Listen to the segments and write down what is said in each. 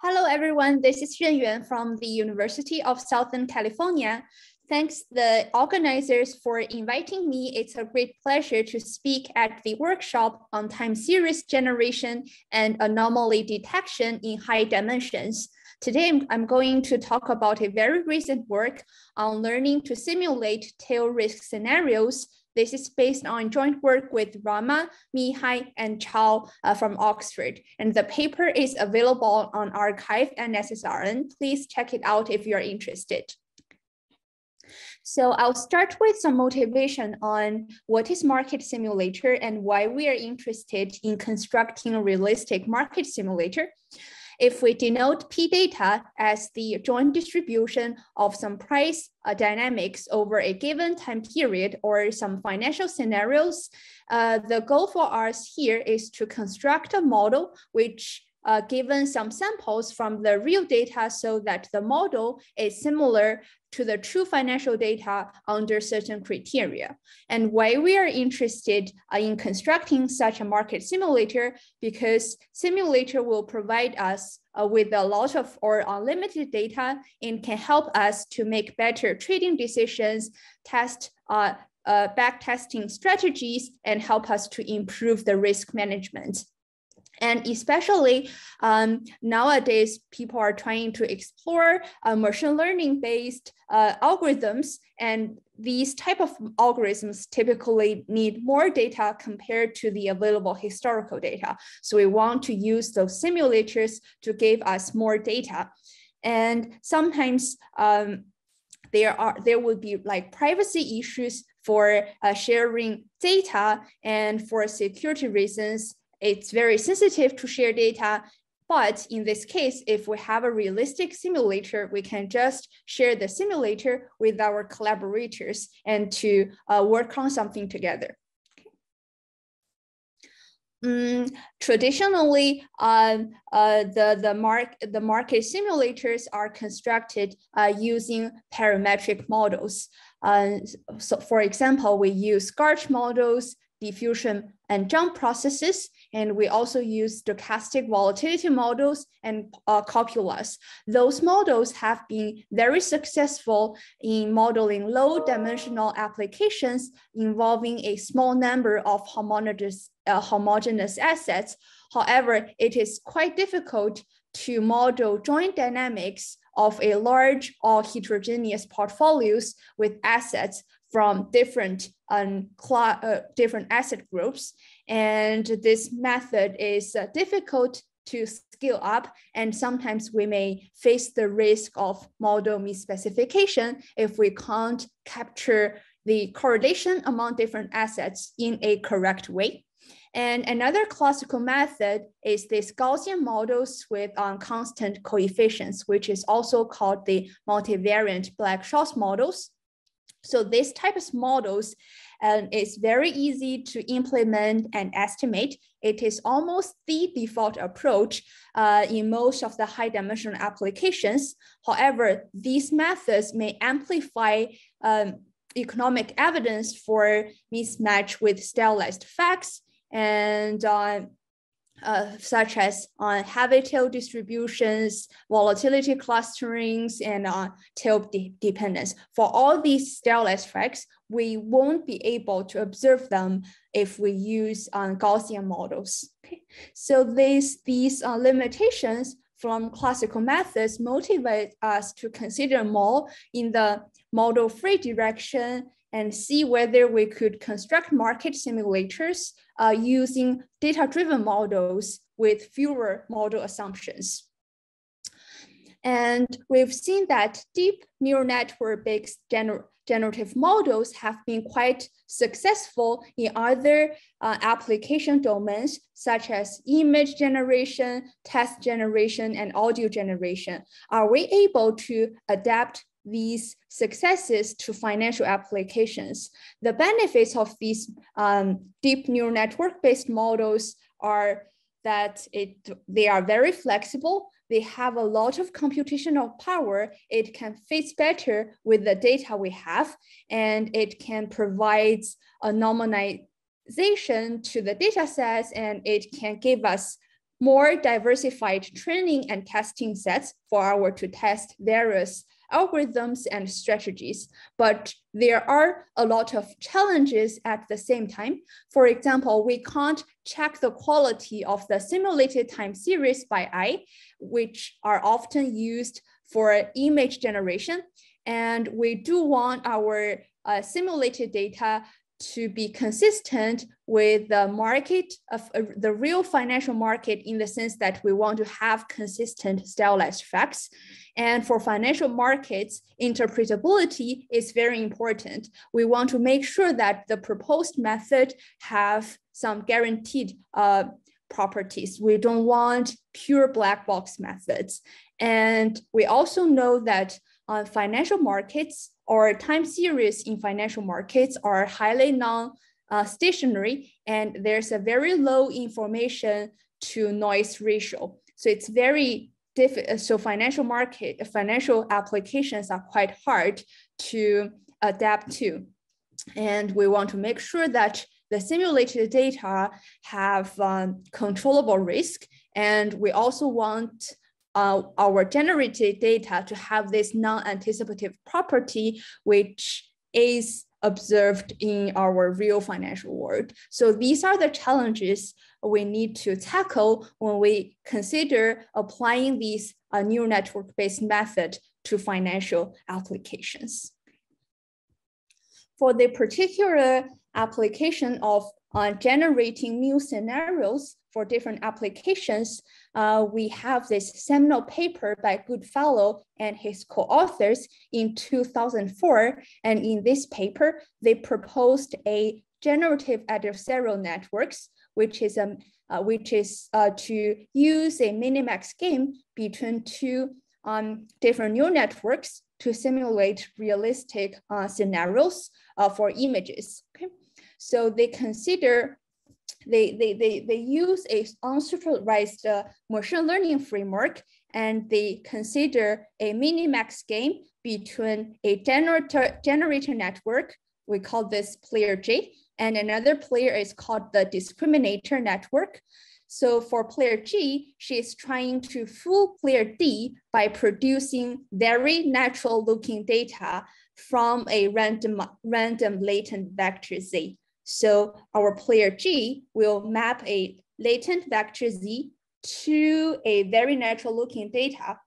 Hello, everyone. This is Renyuan from the University of Southern California. Thanks the organizers for inviting me. It's a great pleasure to speak at the workshop on time series generation and anomaly detection in high dimensions. Today, I'm going to talk about a very recent work on learning to simulate tail risk scenarios this is based on joint work with Rama, Mihai, and Chao uh, from Oxford. And the paper is available on arXiv and SSRN. Please check it out if you're interested. So I'll start with some motivation on what is market simulator and why we are interested in constructing a realistic market simulator. If we denote P data as the joint distribution of some price uh, dynamics over a given time period or some financial scenarios, uh, the goal for us here is to construct a model which uh, given some samples from the real data so that the model is similar to the true financial data under certain criteria. And why we are interested uh, in constructing such a market simulator, because simulator will provide us uh, with a lot of or unlimited data and can help us to make better trading decisions, test uh, uh, back testing strategies, and help us to improve the risk management. And especially um, nowadays, people are trying to explore uh, machine learning based uh, algorithms. And these type of algorithms typically need more data compared to the available historical data. So we want to use those simulators to give us more data. And sometimes um, there are there will be like privacy issues for uh, sharing data and for security reasons it's very sensitive to share data. But in this case, if we have a realistic simulator, we can just share the simulator with our collaborators and to uh, work on something together. Mm, traditionally, um, uh, the, the, mark, the market simulators are constructed uh, using parametric models. Uh, so for example, we use GARCH models, diffusion and jump processes. And we also use stochastic volatility models and uh, copulas. Those models have been very successful in modeling low dimensional applications involving a small number of homogeneous, uh, homogeneous assets. However, it is quite difficult to model joint dynamics of a large or heterogeneous portfolios with assets from different um, uh, different asset groups. And this method is uh, difficult to scale up. And sometimes we may face the risk of model misspecification if we can't capture the correlation among different assets in a correct way. And another classical method is this Gaussian models with um, constant coefficients, which is also called the multivariate Black-Scholes models. So this type of models and it's very easy to implement and estimate. It is almost the default approach uh, in most of the high dimensional applications. However, these methods may amplify um, economic evidence for mismatch with stylized facts and uh, uh, such as on uh, heavy tail distributions, volatility clusterings, and uh, tail de dependence. For all these stylized effects, we won't be able to observe them if we use um, Gaussian models. Okay? So these, these uh, limitations from classical methods motivate us to consider more in the model-free direction and see whether we could construct market simulators uh, using data-driven models with fewer model assumptions. And we've seen that deep neural network-based gener generative models have been quite successful in other uh, application domains, such as image generation, text generation, and audio generation. Are we able to adapt these successes to financial applications. The benefits of these um, deep neural network-based models are that it, they are very flexible, they have a lot of computational power, it can fit better with the data we have, and it can provide a normalization to the data sets, and it can give us more diversified training and testing sets for our to test various algorithms and strategies, but there are a lot of challenges at the same time. For example, we can't check the quality of the simulated time series by eye, which are often used for image generation. And we do want our uh, simulated data to be consistent with the market of uh, the real financial market in the sense that we want to have consistent stylized facts. And for financial markets, interpretability is very important. We want to make sure that the proposed method have some guaranteed uh, properties. We don't want pure black box methods. And we also know that uh, financial markets or time series in financial markets are highly non-stationary and there's a very low information to noise ratio. So it's very difficult. So financial market, financial applications are quite hard to adapt to. And we want to make sure that the simulated data have um, controllable risk. And we also want uh, our generated data to have this non-anticipative property, which is observed in our real financial world. So these are the challenges we need to tackle when we consider applying these uh, neural network-based method to financial applications. For the particular application of uh, generating new scenarios for different applications, uh, we have this seminal paper by Goodfellow and his co-authors in 2004. And in this paper, they proposed a generative adversarial networks, which is, um, uh, which is uh, to use a minimax game between two um, different neural networks to simulate realistic uh, scenarios uh, for images. Okay? So they consider they, they, they, they use a unsupervised uh, machine learning framework and they consider a minimax game between a generator, generator network, we call this player G, and another player is called the discriminator network. So for player G, she is trying to fool player D by producing very natural looking data from a random, random latent vector Z. So our player G will map a latent vector Z to a very natural looking data,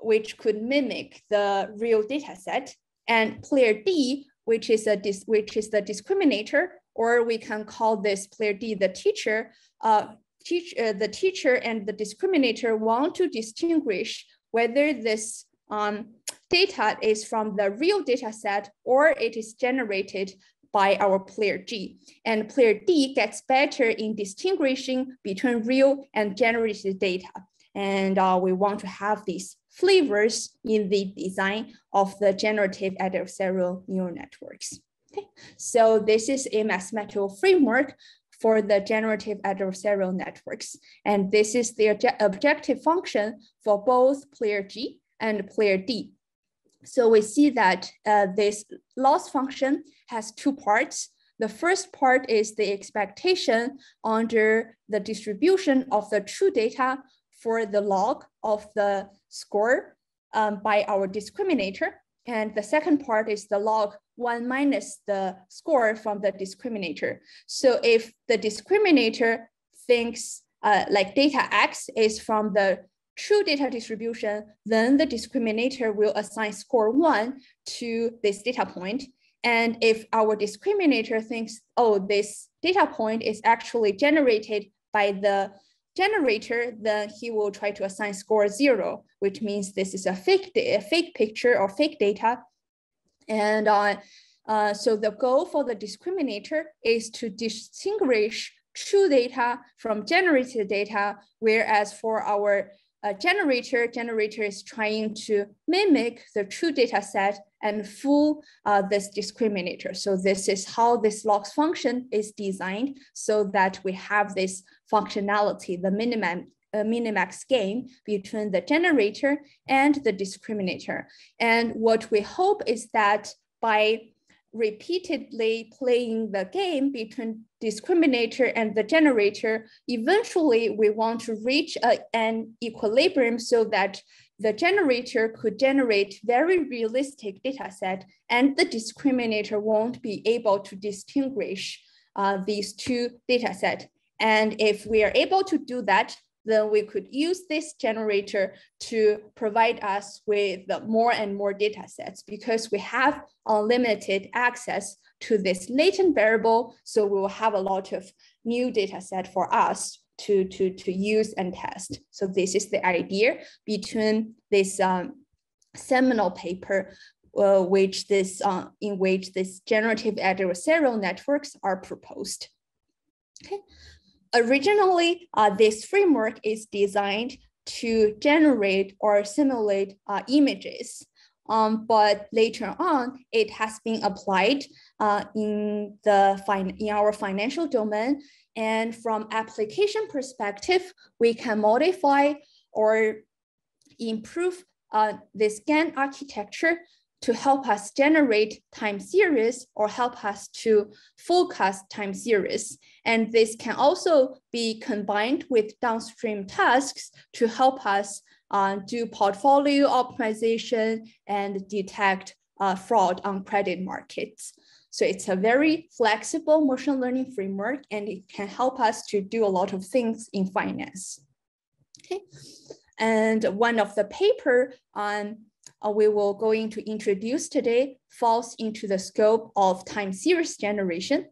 which could mimic the real data set. And player D, which is, a which is the discriminator, or we can call this player D the teacher, uh, teach, uh, the teacher and the discriminator want to distinguish whether this um, data is from the real data set or it is generated by our player G. And player D gets better in distinguishing between real and generated data. And uh, we want to have these flavors in the design of the generative adversarial neural networks. Okay. So this is a mathematical framework for the generative adversarial networks. And this is the objective function for both player G and player D. So we see that uh, this loss function has two parts. The first part is the expectation under the distribution of the true data for the log of the score um, by our discriminator. And the second part is the log one minus the score from the discriminator. So if the discriminator thinks uh, like data X is from the true data distribution, then the discriminator will assign score one to this data point. And if our discriminator thinks, oh, this data point is actually generated by the generator, then he will try to assign score zero, which means this is a fake, a fake picture or fake data. And uh, uh, so the goal for the discriminator is to distinguish true data from generated data, whereas for our a generator, generator is trying to mimic the true data set and fool uh, this discriminator. So this is how this loss function is designed so that we have this functionality, the minimum uh, minimax game between the generator and the discriminator. And what we hope is that by repeatedly playing the game between discriminator and the generator, eventually we want to reach a, an equilibrium so that the generator could generate very realistic data set and the discriminator won't be able to distinguish uh, these two data set. And if we are able to do that, then we could use this generator to provide us with more and more data sets because we have unlimited access to this latent variable. So we will have a lot of new data set for us to, to, to use and test. So this is the idea between this um, seminal paper uh, which this, uh, in which this generative adversarial networks are proposed. Okay. Originally, uh, this framework is designed to generate or simulate uh, images. Um, but later on, it has been applied uh, in the in our financial domain. And from application perspective, we can modify or improve uh, this GAN architecture to help us generate time series or help us to forecast time series. And this can also be combined with downstream tasks to help us uh, do portfolio optimization and detect uh, fraud on credit markets. So it's a very flexible machine learning framework and it can help us to do a lot of things in finance. Okay. And one of the paper on uh, we will going to introduce today falls into the scope of time series generation.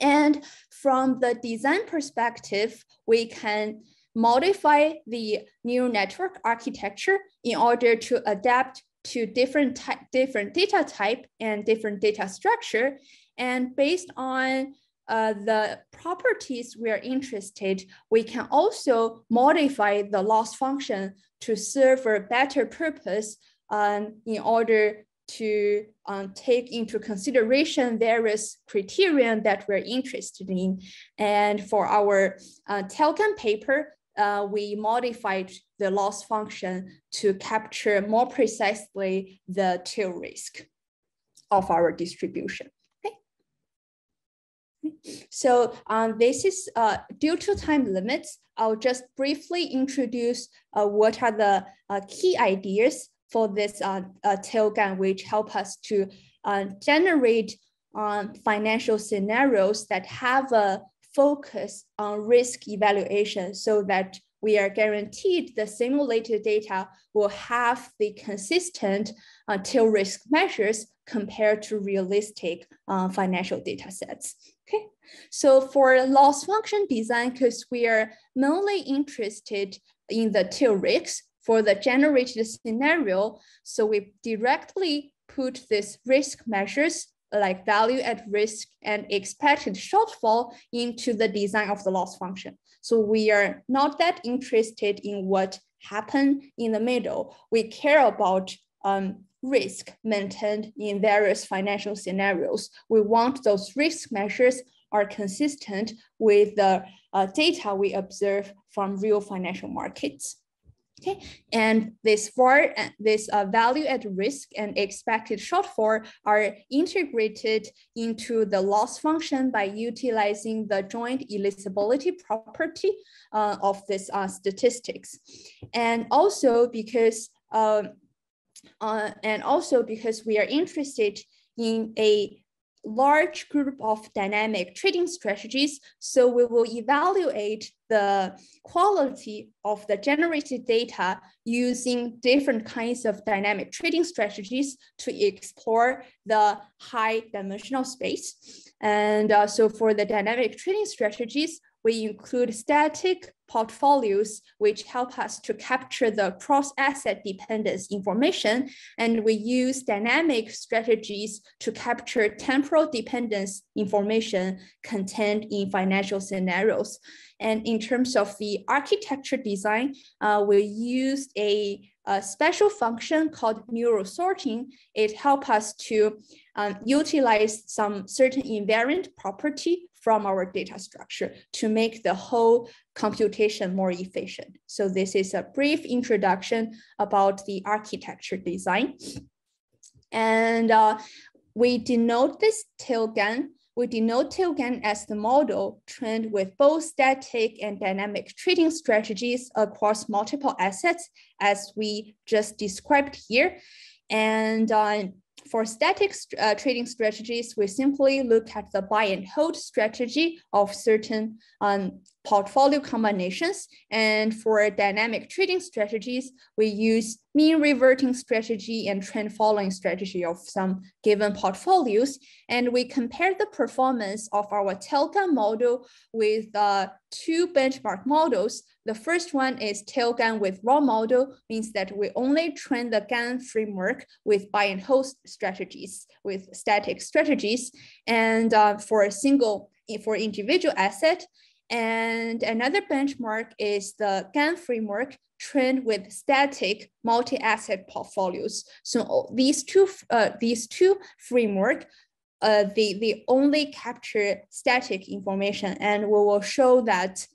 And from the design perspective, we can modify the neural network architecture in order to adapt to different type, different data type and different data structure. And based on uh, the properties we are interested, we can also modify the loss function to serve a better purpose um, in order to um, take into consideration various criteria that we're interested in. And for our uh, Tail-GAN paper, uh, we modified the loss function to capture more precisely the tail risk of our distribution. So um, this is uh, due to time limits, I'll just briefly introduce uh, what are the uh, key ideas for this uh, uh, tail which help us to uh, generate um, financial scenarios that have a focus on risk evaluation so that we are guaranteed the simulated data will have the consistent tail risk measures compared to realistic financial data sets. Okay, so for loss function design, because we are mainly interested in the risks for the generated scenario, so we directly put these risk measures like value at risk and expected shortfall into the design of the loss function. So we are not that interested in what happened in the middle. We care about um, risk maintained in various financial scenarios. We want those risk measures are consistent with the uh, data we observe from real financial markets. Okay, and this for this uh, value at risk and expected shortfall are integrated into the loss function by utilizing the joint elicitability property uh, of this uh, statistics. And also because uh, uh, and also because we are interested in a large group of dynamic trading strategies. So we will evaluate the quality of the generated data using different kinds of dynamic trading strategies to explore the high dimensional space. And uh, so for the dynamic trading strategies, we include static portfolios, which help us to capture the cross-asset dependence information. And we use dynamic strategies to capture temporal dependence information contained in financial scenarios. And in terms of the architecture design, uh, we used a, a, special function called neural sorting. It helps us to um, utilize some certain invariant property from our data structure to make the whole computation more efficient. So this is a brief introduction about the architecture design. And uh, we denote this tail GAN we denote tail GAN as the model trained with both static and dynamic trading strategies across multiple assets, as we just described here. And uh, for static uh, trading strategies, we simply look at the buy and hold strategy of certain um, portfolio combinations. And for dynamic trading strategies, we use mean reverting strategy and trend following strategy of some given portfolios. And we compare the performance of our Tail-GAN model with uh, two benchmark models. The first one is Tail-GAN with raw model, means that we only train the GAN framework with buy and hold strategies, with static strategies. And uh, for a single, for individual asset, and another benchmark is the GAN framework trained with static multi-asset portfolios. So these two, uh, these two framework, uh, they, they only capture static information and we will show that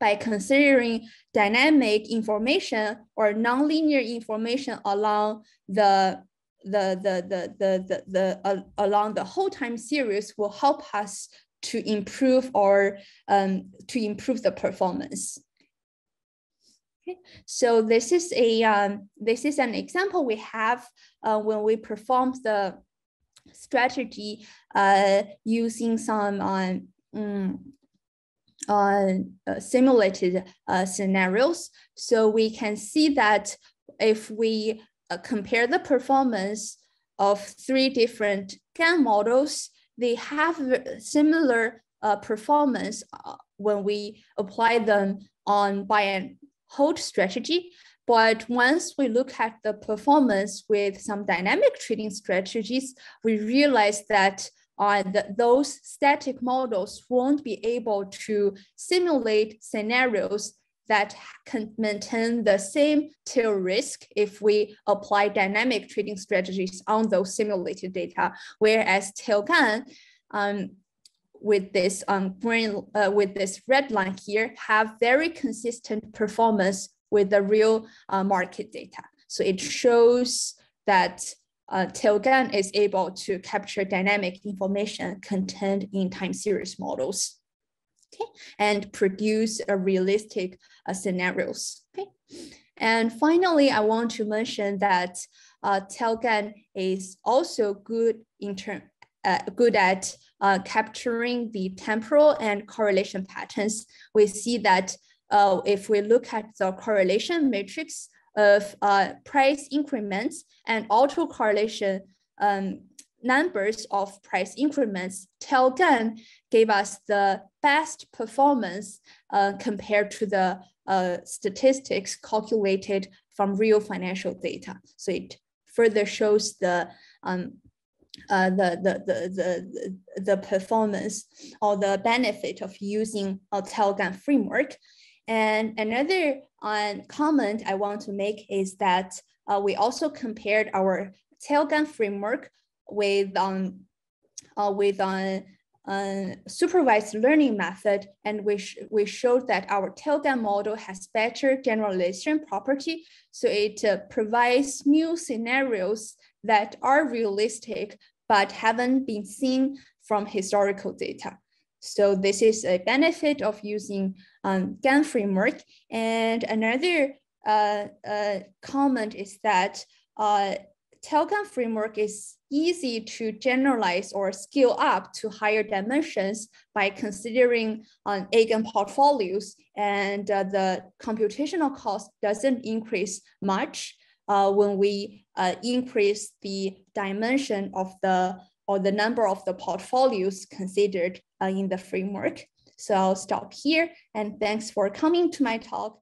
by considering dynamic information or nonlinear information along the the the the the the, the uh, along the whole time series will help us to improve or um, to improve the performance. Okay, so this is a um, this is an example we have uh, when we perform the strategy uh, using some um, um, uh, simulated uh, scenarios. So we can see that if we uh, compare the performance of three different GAN models, they have similar uh, performance uh, when we apply them on buy and hold strategy. But once we look at the performance with some dynamic trading strategies, we realize that uh, the, those static models won't be able to simulate scenarios that can maintain the same tail risk if we apply dynamic trading strategies on those simulated data, whereas tail GAN um, with this um, green, uh, with this red line here have very consistent performance with the real uh, market data. So it shows that uh, tail GAN is able to capture dynamic information contained in time series models okay, and produce a realistic uh, scenarios. Okay, and finally, I want to mention that uh, tail GAN is also good in term, uh, good at uh, capturing the temporal and correlation patterns. We see that uh, if we look at the correlation matrix of uh, price increments and autocorrelation um, numbers of price increments, tail GAN gave us the best performance uh, compared to the uh, statistics calculated from real financial data. So it further shows the um, uh, the, the, the, the, the performance or the benefit of using a tail GAN framework. And another uh, comment I want to make is that uh, we also compared our Tail-GAN framework with um, uh, with uh, uh, supervised learning method, and we, sh we showed that our tail GAN model has better generalization property. So it uh, provides new scenarios that are realistic, but haven't been seen from historical data. So this is a benefit of using um, GAN framework. And another uh, uh, comment is that GAN framework is easy to generalize or scale up to higher dimensions by considering um, eigen portfolios and uh, the computational cost doesn't increase much uh, when we uh, increase the dimension of the or the number of the portfolios considered uh, in the framework. So I'll stop here and thanks for coming to my talk.